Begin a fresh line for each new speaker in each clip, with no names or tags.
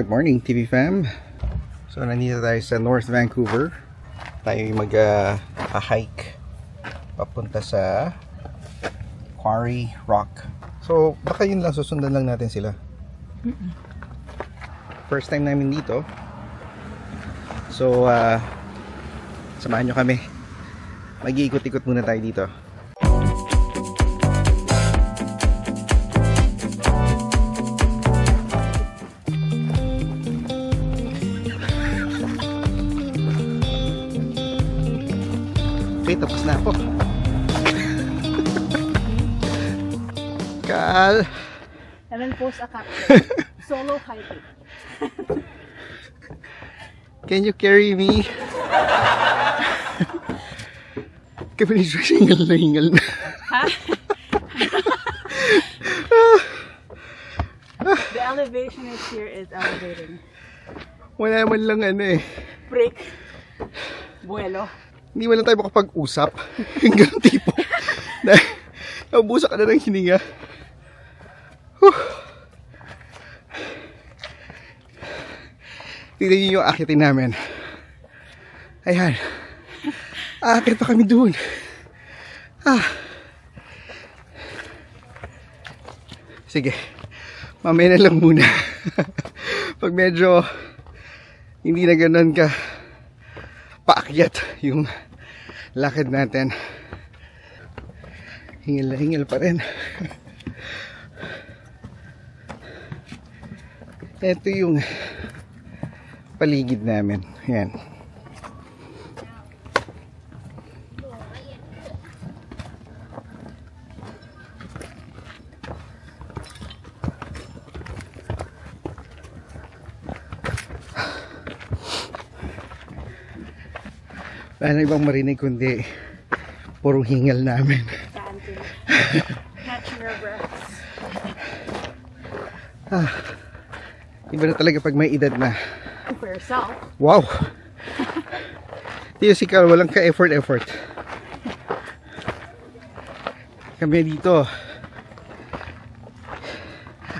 Good morning TV fam. So nandito tayo sa North Vancouver. Tayo mag-hike Papunta sa Quarry Rock. So baka yun lang susundan lang natin sila. First time namin dito. So uh, Samahan nyo kami. Mag-iikot-ikot muna tayo dito
post a caption. Solo hiking.
can you carry me? Kami ni Josh, hingal na hingal na.
The elevation is here is elevating.
Wala man lang ano eh.
Break. Vuelo.
Hindi man lang tayo makapag-usap. Hanggang tipo. Dahil, naubusa ka na ng hininga. Whew. Tignan niyo yung akitin namin. Ayan. Aakit pa kami doon. Ah. Sige. Mamaya na lang muna. Pag medyo hindi na ganun ka paakyat yung lakad natin. Hingal na hingal pa rin. Ito yung paligid namin. Yan. Wala na ibang marinig kundi puro hingal namin.
Catching your breath.
Iba na talaga pag may edad na.
For yourself.
Wow! Tiyo si Carl, walang ka-effort effort. Kami dito.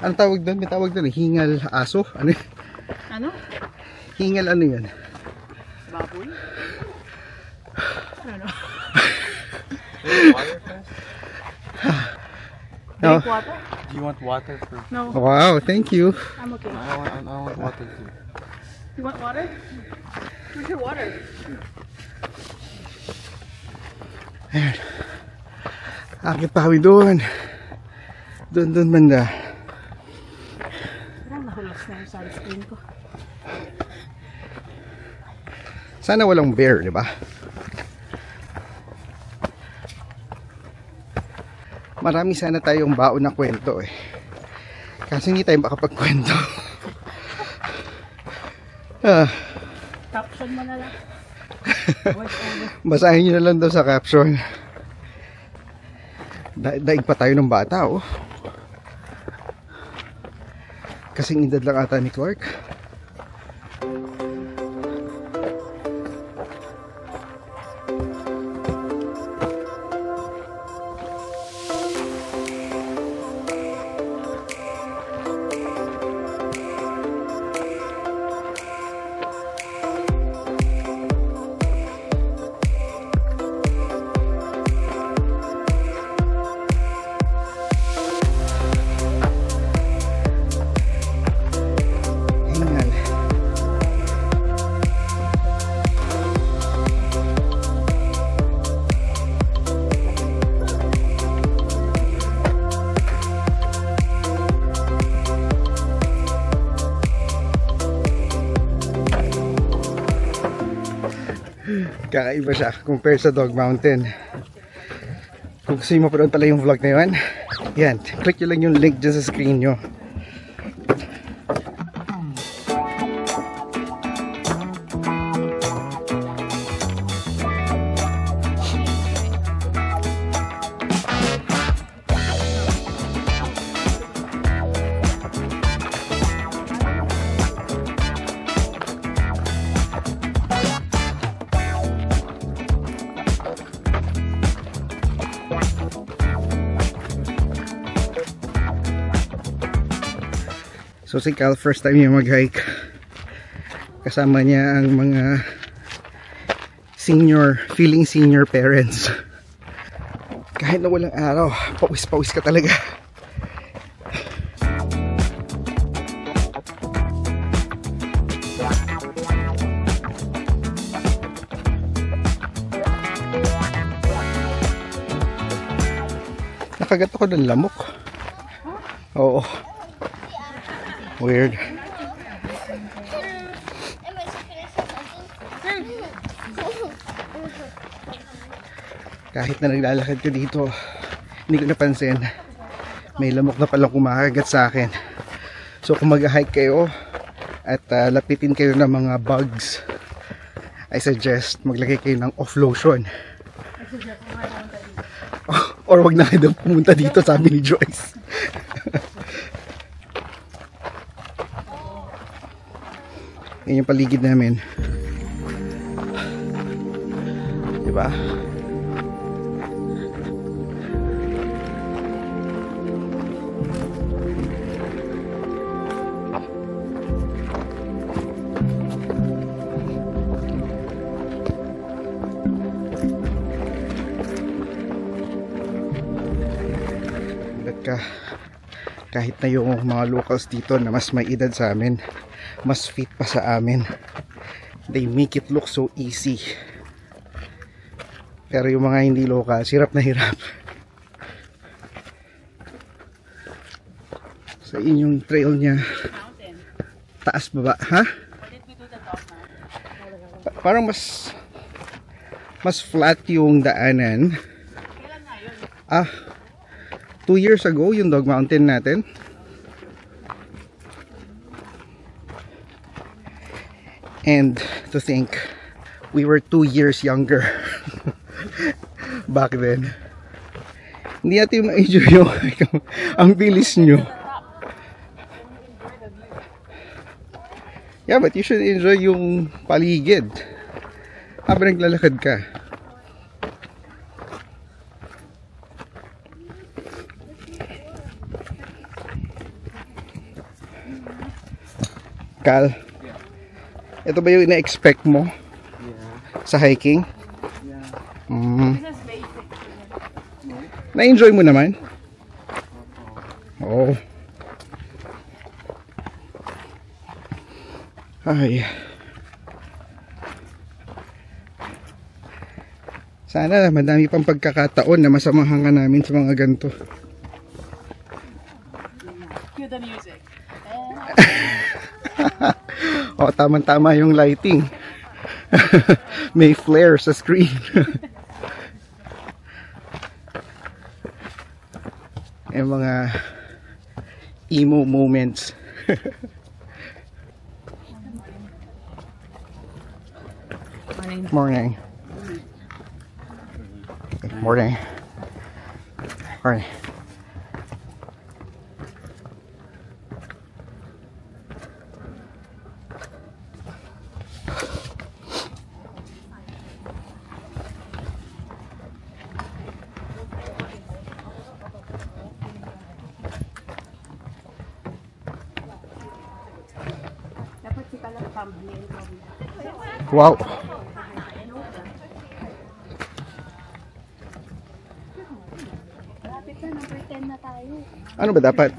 Ano tawag doon? May tawag doon. Hingal aso? Ano?
Ano?
Hingal ano yan?
Baboy? Know.
No.
Drink water?
Do you want water first?
No.
Wow, thank you.
I'm okay.
I want, I want water too.
You want water? Where's your water?
Akit pa kami doon. Doon, doon banda.
Parang nahulos na yung sunscreen ko.
Sana walang bear, di ba? Marami sana tayong baon na kwento eh. Kasi hindi tayo makapagkwento. ah,
Caption mo na lang.
Basahin nyo na lang daw sa caption. Da daig pa tayo ng bata, oh. Kasing edad lang ata ni Clark. Kakaiba siya compare sa Dog Mountain. Kung gusto nyo mapanood pala yung vlog na yun, yan, click nyo lang yung link dyan sa screen nyo. Si Cal, first time niya mag-hike. Kasama niya ang mga senior, feeling senior parents. Kahit na walang araw, pawis-pawis ka talaga. Nakagat ako ng lamok. Oo. Weird. Kahit na naglalakad ka dito, hindi ko napansin. May lamok na palang kumakagat sa akin. So kung mag-hike kayo at ah, lapitin kayo ng mga bugs, I suggest maglagay kayo ng off lotion. Or wag na kayo pumunta dito, sabi ni Joyce. Yan yung paligid namin. Diba? Kahit na yung mga locals dito na mas may edad sa amin mas fit pa sa amin. They make it look so easy. Pero yung mga hindi local hirap na hirap. Sa inyong trail niya. Taas baba ha? Pa- parang mas mas flat yung daanan. Ah two years ago yung dog mountain natin and to think we were two years younger back then. Hindi natin ma-enjoy yung ang bilis nyo. Yeah but you should enjoy yung paligid. Habang naglalakad ka. Kal, ito ba yung ina-expect mo
Yeah.
sa hiking?
Yeah.
Mm. Na-enjoy mo naman? Oo. Ay. Sana madami pang pagkakataon na masamahan ka namin sa mga ganito.
Cue the music.
O, tamang-tama yung lighting. May flare sa screen. yung mga emo moments.
Morning.
Morning. Morning. Morning.
Dapat
Wow.
Malapit na, number 10 na tayo.
Ano ba dapat?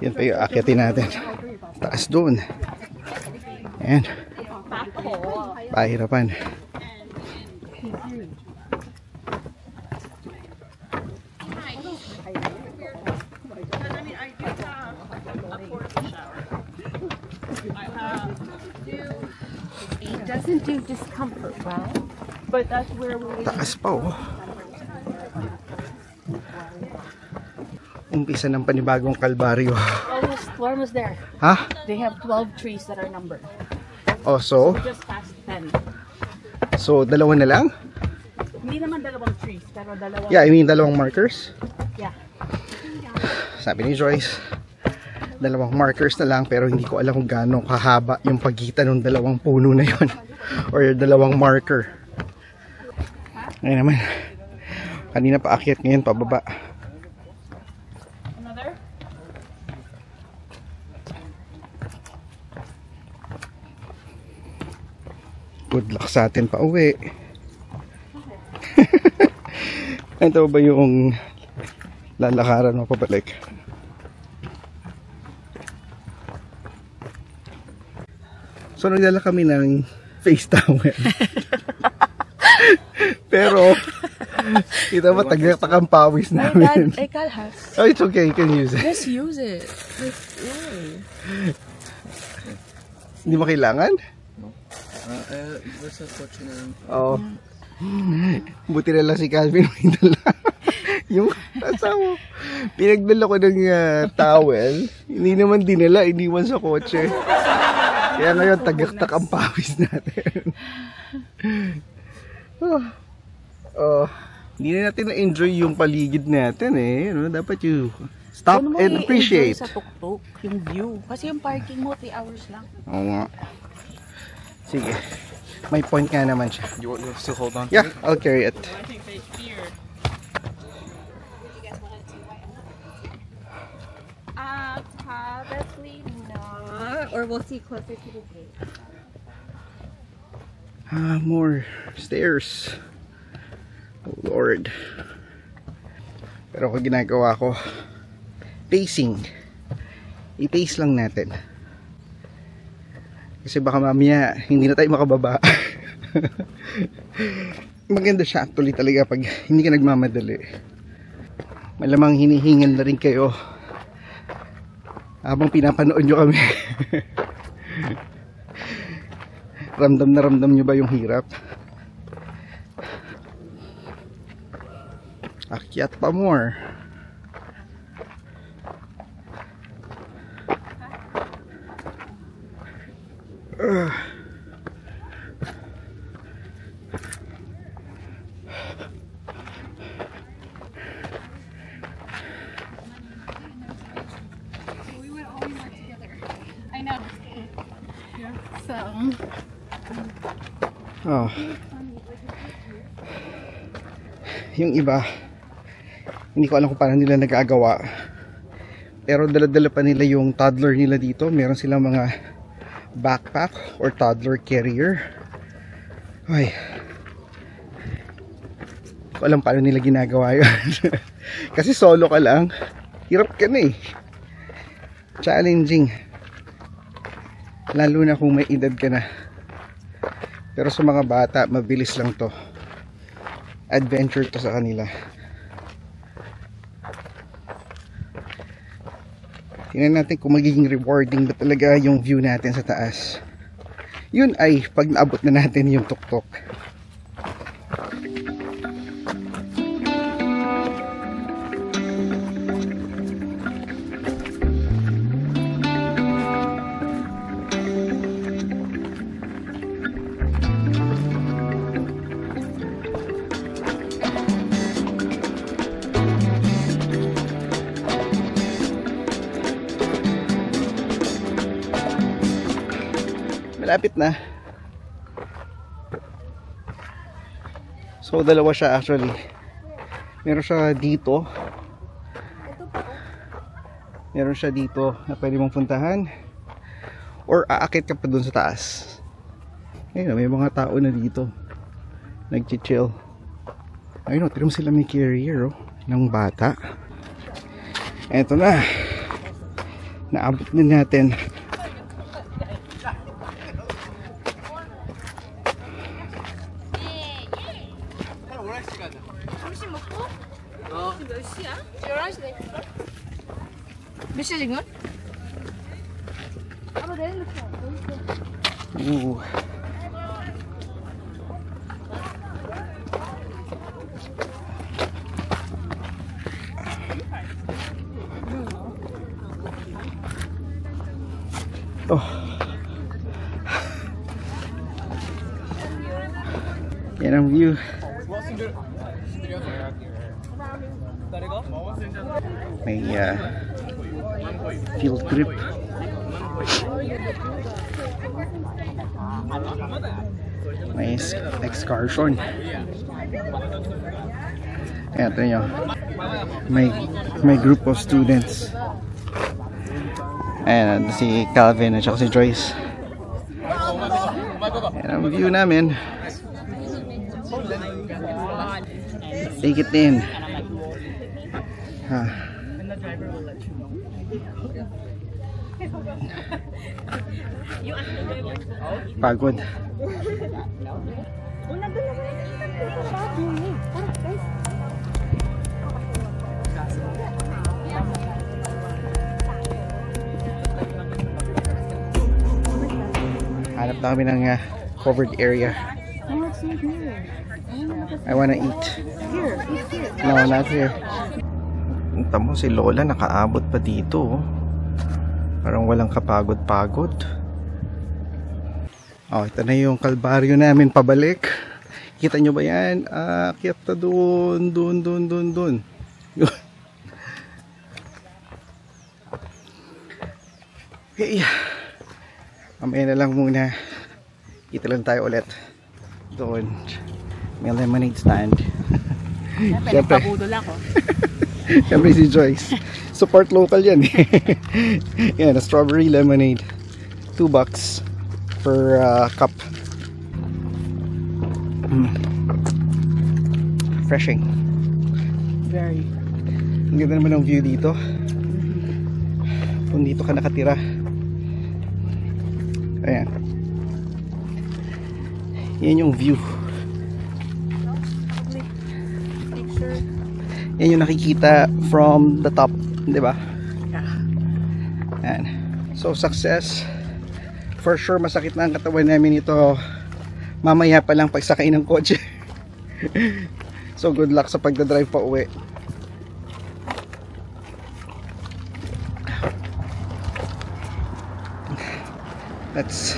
Yan pa yung akyatin natin. Taas doon. Ayan. Pahirapan.
Doesn't do discomfort well, but that's where we
Taas pa oh. Umpisa ng panibagong kalbaryo.
almost almost there.
Ha?
They have 12 trees that are numbered.
Oh, so?
We just passed 10.
So, dalawa na lang?
Hindi naman dalawang trees, pero dalawang
Yeah, I mean, dalawang markers.
Yeah.
Sabi ni Joyce, dalawang markers na lang pero hindi ko alam kung gaano kahaba yung pagitan ng dalawang puno na yon or dalawang marker. Ngayon naman, kanina pa akyat ngayon pababa. Good luck sa atin pa uwi. Ito ba yung lalakaran mo pabalik? So nagdala kami ng face towel. Pero kita mo tagak ang pawis namin.
dad, Ekal has.
Oh, it's okay, you can use it.
Just use it. Like, why?
Hindi mo kailangan?
Ah, eh, basta kotse na lang.
Oo. Buti na lang si Calvin may dala. yung asawa. Pinagdala ko ng ah, towel. Hindi naman dinala, iniwan sa kotse. Kaya ngayon, tagaktak ang pawis natin. oh. Oh. Hindi na natin na-enjoy yung paligid natin eh. Ano, dapat you stop
mo
and appreciate.
sa tuktok, yung view. Kasi yung parking mo, 3 hours lang.
Oo nga. Sige. May point nga naman siya.
You want to still hold on?
Yeah, I'll carry it.
Uh, probably not. Or we'll see closer to the gate.
Ah, more stairs. Oh Lord. Pero kung ginagawa ko, pacing. I-pace lang natin. Kasi baka mamaya, hindi na tayo makababa. Maganda siya actually talaga pag hindi ka nagmamadali. Malamang hinihingal na rin kayo habang pinapanood nyo kami. ramdam na ramdam nyo ba yung hirap? Akyat pa more. Ugh.
I know. So,
Oh. Yung iba, hindi ko alam kung paano nila nagagawa. Pero dala-dala pa nila yung toddler nila dito. Meron silang mga backpack or toddler carrier. Ay. Ko alam paano nila ginagawa yun. Kasi solo ka lang. Hirap ka na eh. Challenging. Lalo na kung may edad ka na. Pero sa mga bata, mabilis lang to. Adventure to sa kanila. Tingnan natin kung magiging rewarding ba talaga yung view natin sa taas. Yun ay pag naabot na natin yung tuktok. Malapit na. So dalawa siya actually. Meron siya dito. Meron siya dito na pwede mong puntahan. Or aakit ka pa dun sa taas. Ayun, may mga tao na dito. Nag-chill. Ayun, oh, tiram sila may carrier oh, ng bata. Eto na. Naabot na natin. Ooh. Oh. Yan ang view. May uh, field trip. May ex- Ayan, ito nyo. May, may group of students. Ayan, si Calvin at si Joyce. Ayan ang view namin. Take it in. Ha. Pagod. Hanap na kami ng uh, covered area. I wanna eat. No, not here. Punta si Lola, nakaabot pa dito. oh. Parang walang kapagod-pagod. Oh, ito na yung kalbaryo namin pabalik. Kita nyo ba yan? Ah, kita doon, doon, doon, doon, doon. Okay. Mamaya na lang muna. Kita lang tayo ulit. Doon. May lemonade stand. Siyempre.
Pinagpabudol ako.
Siyempre si Joyce. Support local yan yan, a strawberry lemonade. 2 bucks per uh, cup. Mm. Refreshing.
Very.
Ang ganda naman ng view dito. Kung dito ka nakatira. Ayan. Yan yung view. Yan yung nakikita from the top, di ba?
Yeah.
Yan. So, success. For sure, masakit na ang katawan namin ito. Mamaya pa lang pagsakay ng kotse. so, good luck sa pagdadrive pa uwi. That's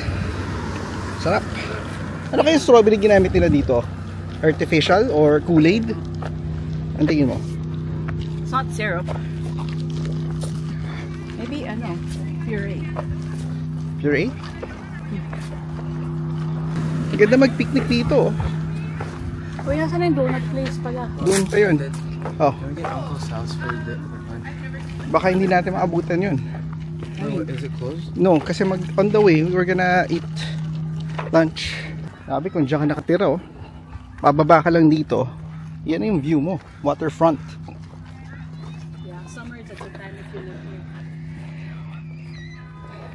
sarap. Ano kaya yung strawberry ginamit nila dito? Artificial or Kool-Aid? Ang tingin mo?
It's not syrup. Maybe ano, puree.
Puree? Ang ganda mag-picnic dito. oh.
Uy, nasa na yung donut place pala?
Doon pa yun. Oh,
Can we get Uncle's house for the for lunch?
baka hindi natin maabutan yun.
No, is it closed?
No, kasi mag on the way, we're gonna eat lunch. Sabi kung diyan ka nakatira oh. Bababa ka lang dito. Yan na yung view mo. Waterfront.
Yeah, summer is a good time if you live here.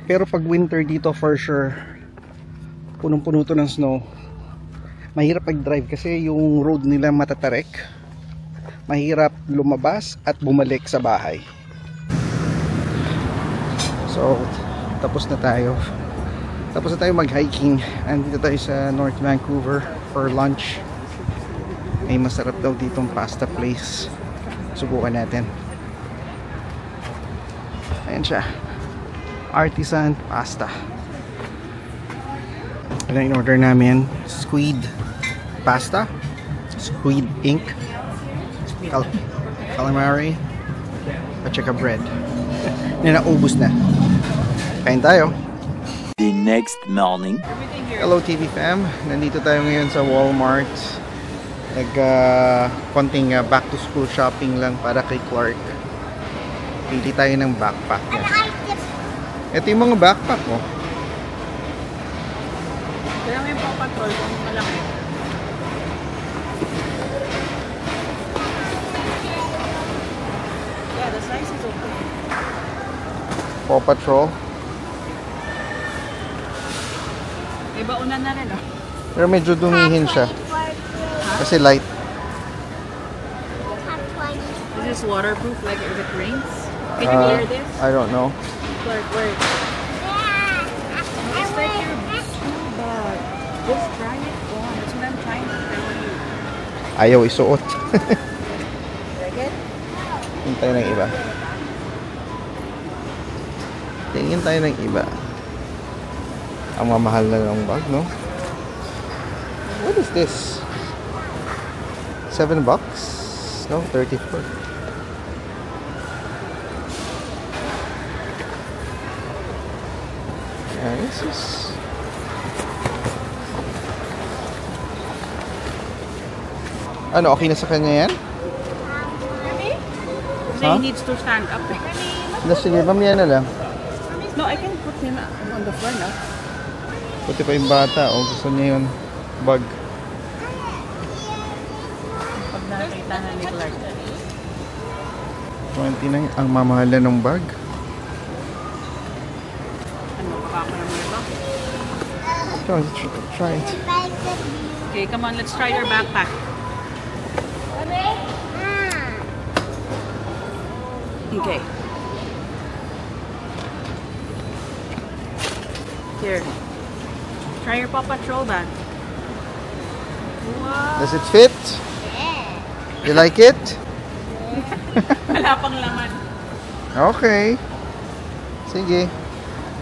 Pero pag winter dito for sure, punong-puno to ng snow. Mahirap pag-drive kasi yung road nila matatarek. Mahirap lumabas at bumalik sa bahay. So, tapos na tayo. Tapos na tayo mag-hiking. Andito tayo sa North Vancouver for lunch. May masarap daw ditong pasta place. Subukan natin. Ayan siya artisan pasta. Ano in order namin? Squid pasta, squid ink, cal calamari, at saka bread. Na naubos na. Kain tayo.
The next morning.
Hello TV fam, nandito tayo ngayon sa Walmart. Nag ah, konting ah, back to school shopping lang para kay Clark. Pili tayo ng backpack niya. Ito yung mga backpack oh.
Kaya may Paw Patrol kung malaki. Yeah, the size is okay.
Paw Patrol.
May baunan na rin, oh.
Pero medyo dumihin siya. Kasi light.
This is waterproof, like if it rains. Can you
Uh,
wear this?
I don't know.
Clark, wear it. It's like your school bag. Just try it on. That's what I'm trying to tell you.
Ayaw isuot.
Like it?
Tingin tayo ng iba. Tingin tayo ng iba. Ang mamahal na ng bag, no? What is this? 7 bucks? No, 34. Ah, this is... Ano, okay na sa kanya yan? Huh?
he needs to stand up.
Na, sige, mamaya na lang.
No, I can put him on the floor now.
Puti pa yung bata. O, gusto niya yun. Bag.
Pag nakita na ni Clark.
29. Ang mamahala ng bag.
Ano, baka na mo
Try, it.
Okay, come on, let's try your backpack. Okay. Here. Try your Paw Patrol bag. Wow.
Does it fit? You like it?
Wala pang laman.
Okay. Sige.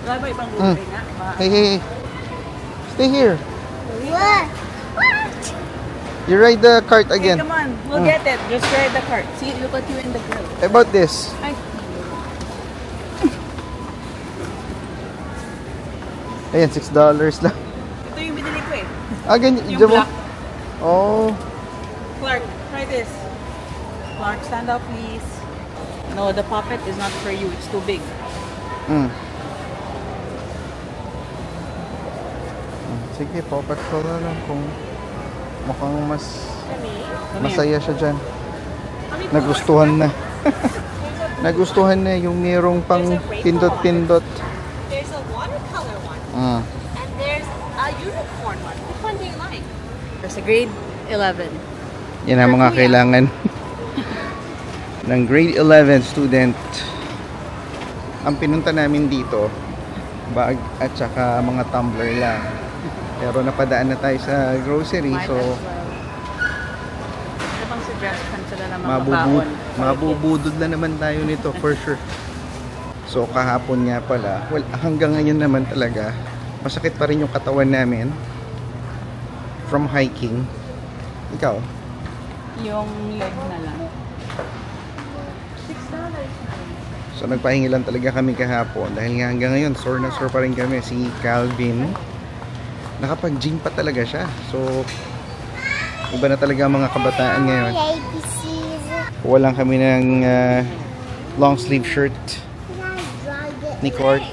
Wala ba ibang
Mm.
nga?
Hey, hey, hey. Stay here. What? You ride the cart
Okay,
again.
come on. We'll
Mm.
get it. Just ride the cart. See, look at you in the grill.
About this.
Ay.
Ayan, $6 lang.
Ito yung binili ko eh.
Ah, ganyan.
Yung black.
Oh.
Clark, try this. Clark, stand up, please. No, the puppet is not for you. It's too big.
Mm. Sige, papat ko na lang kung mukhang mas masaya siya dyan. Nagustuhan na. Nagustuhan na yung merong pang pindot-pindot.
There's a watercolor one
Ah.
and there's a unicorn one. Which one do you like?
There's a grade 11.
Yan ang mga kailangan ng grade 11 student. Ang pinunta namin dito, bag at saka mga tumbler lang. Pero napadaan na tayo sa grocery,
Might
so
well. Ano bang suggestion sila
mabubu
baon?
mabubudod na naman tayo nito for sure. So kahapon nga pala, well, hanggang ngayon naman talaga, masakit pa rin yung katawan namin from hiking. Ikaw?
Yung leg na lang.
So nagpahingi lang talaga kami kahapon dahil nga hanggang ngayon sore na sore pa rin kami si Calvin. Nakapag-gym pa talaga siya. So iba na talaga ang mga kabataan ngayon. Kuha lang kami ng ah, long sleeve shirt ni Clark.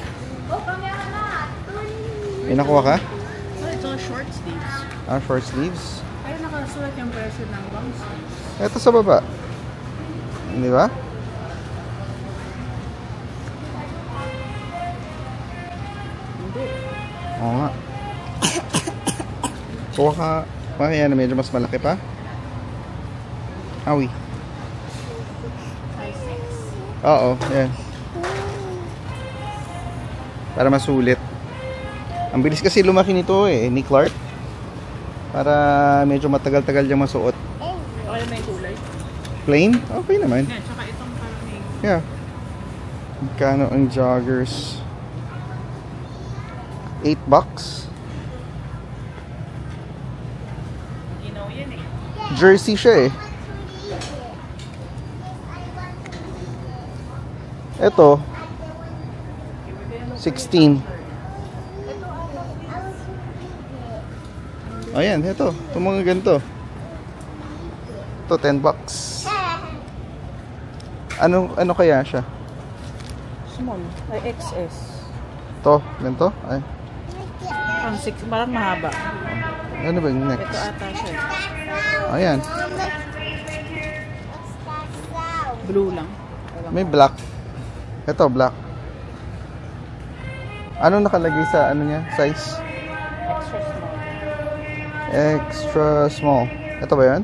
May nakuha ka?
Oh, it's all short sleeves.
Ah, short sleeves.
Ay, nakasulat yung presyo ng long sleeves.
Ito sa baba. Di ba?
Hindi.
Oo nga. Kuha ka. Kaya na medyo mas malaki pa. Awi.
Size 6.
Oo, yan. Para masulit. Ang bilis kasi lumaki nito eh, ni Clark. Para medyo matagal-tagal niya masuot.
Okay, may kulay.
Plain? Okay naman.
Yan, tsaka itong parang.
Yeah. Magkano ang joggers? 8 bucks. Jersey siya eh. Ito. 16. Ayan, ito. Itong mga ganito. Ito, 10 bucks. Ano, ano kaya siya?
Small. Ay, XS.
Ito, ganito? Ay,
Parang 6, parang mahaba.
ano ba yung
Ito
next?
ata siya.
Ayan,
Blue lang.
May black. Ito, black. Ano nakalagay sa ano niya? Size?
Extra small.
Extra small. Ito ba yun?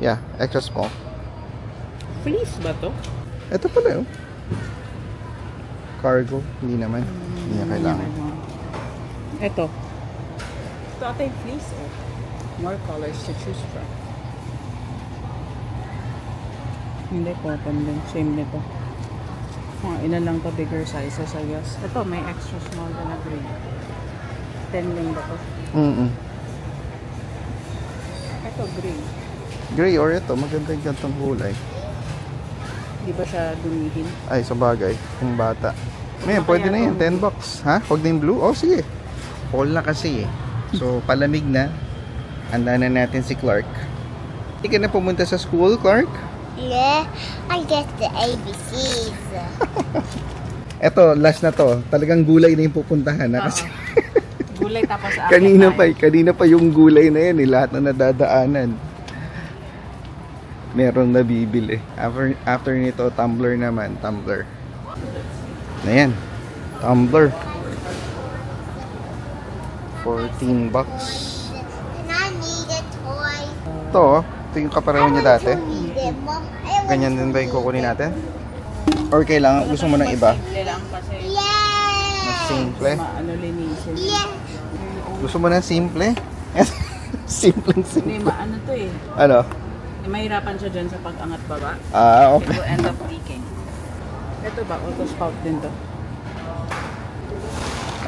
Yeah, extra small.
Fleece ba to?
Ito pala yun. Cargo. Hindi naman. Hindi niya kailangan.
Ito. Ito ata yung fleece eh. More colors to choose from. Hindi, cotton din. Same nito. Mga ilan lang to bigger sizes, I guess. Ito, may extra small na green. 10 lang ba to?
Mm
Ito, green.
Gray or ito. Maganda yung gantong kulay.
Di ba siya dumihin?
Ay, sa bagay. Kung bata. Ngayon, pwede na yan. 10 bucks. Ha? Huwag na yung blue? Oh, sige. Fall na kasi eh. So, palamig na. Handa na natin si Clark. Hindi ka na pumunta sa school, Clark?
Yeah, I get the ABCs.
Eto, last na to. Talagang gulay na yung pupuntahan. Ha? Kasi
Gulay tapos sa
kanina pa, kanina pa yung gulay na yan. Eh, lahat na nadadaanan. Meron nabibili. After, after nito, tumbler naman. Tumbler. Na yan. Tumbler. 14 bucks.
And I need a toy.
Ito, oh. ito yung kapareho niya dati.
It,
Ganyan din ba yung kukunin natin? Or kailangan, gusto mo ng iba? Mas simple? Gusto mo ng simple? Simpleng
Hindi,
simple.
maano to eh.
Ano?
Mahirapan siya dyan sa pag-angat baba.
Ah,
It
okay.
will end up leaking. Ito ba? Auto spout din to.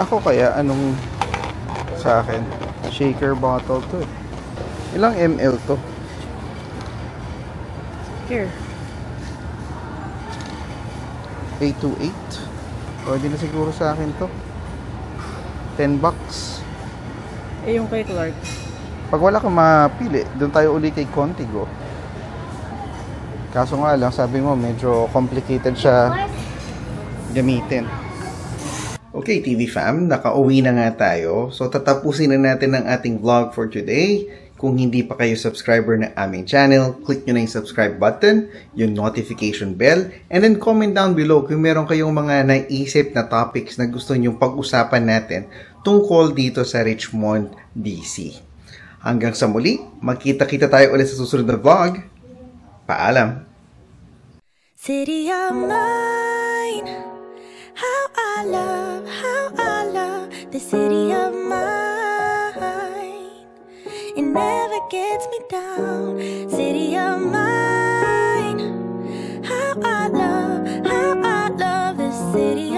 Ako kaya, anong sa akin? Shaker bottle to eh. Ilang ml to?
Here.
828? Pwede na siguro sa akin to. 10 bucks.
Eh, yung kay Clark.
Pag wala kang mapili, doon tayo uli kay Contigo. Kaso nga lang, sabi mo, medyo complicated siya gamitin. Okay, TV fam, nakauwi na nga tayo. So, tatapusin na natin ang ating vlog for today. Kung hindi pa kayo subscriber ng aming channel, click nyo na yung subscribe button, yung notification bell, and then comment down below kung meron kayong mga naisip na topics na gusto nyong pag-usapan natin tungkol dito sa Richmond, DC. Hanggang sa muli, magkita-kita tayo ulit sa susunod na vlog. Paalam!
City of mine, how I love, how I love the city of mine. never gets me down. City of mine, how I love, how I love this city.